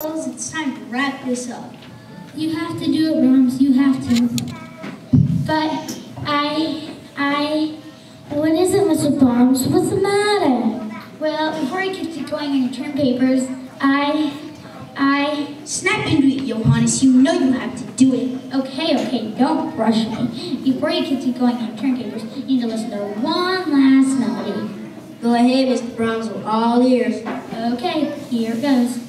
It's time to wrap this up. You have to do it, Brahms. You have to. But I, I, what is it, Mr. Brahms? What's the matter? Well, before I get you going on your term papers, I, I, snap into it, Johannes. You know you have to do it. okay, okay, don't rush me. Before you get you going on your term papers, you need to listen to one last melody. Go ahead, Mr. Brahms, we're all ears. Okay, here goes.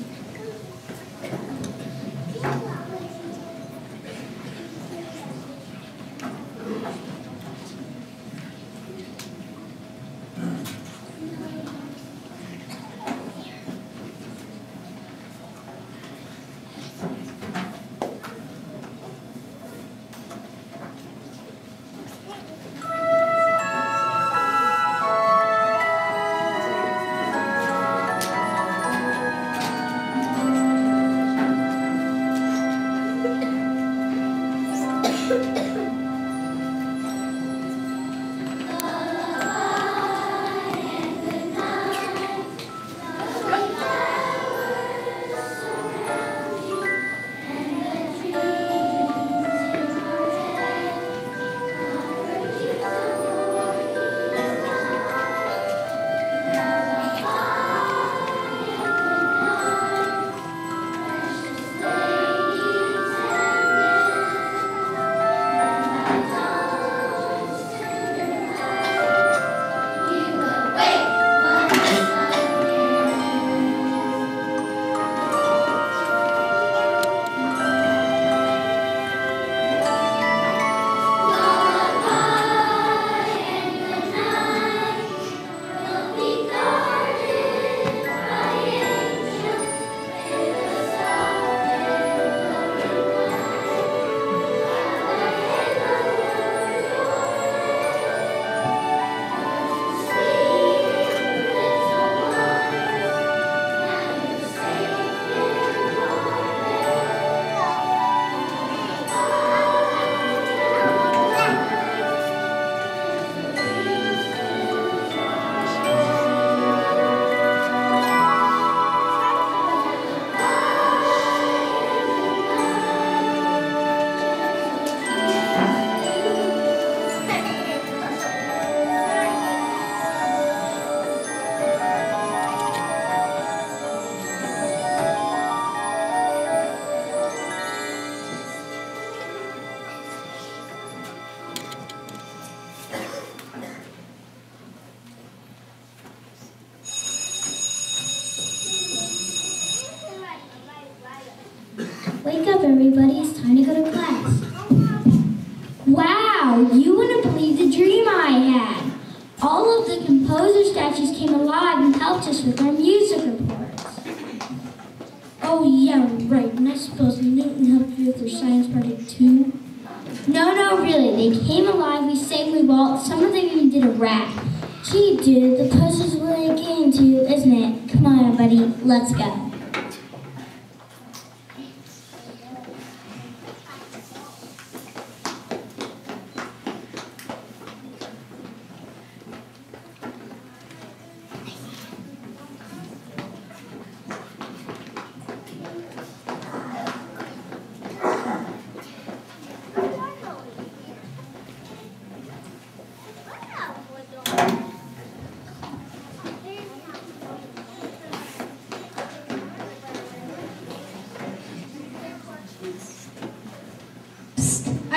Everybody. It's time to go to class. Wow, you wouldn't believe the dream I had. All of the composer statues came alive and helped us with our music reports. Oh, yeah, right. And I suppose Newton helped you with your science project too? No, no, really. They came alive, we sang, we waltzed, some of them even did a rap. Gee, dude, the posters were a game too, isn't it? Come on, buddy, let's go.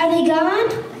Are they gone?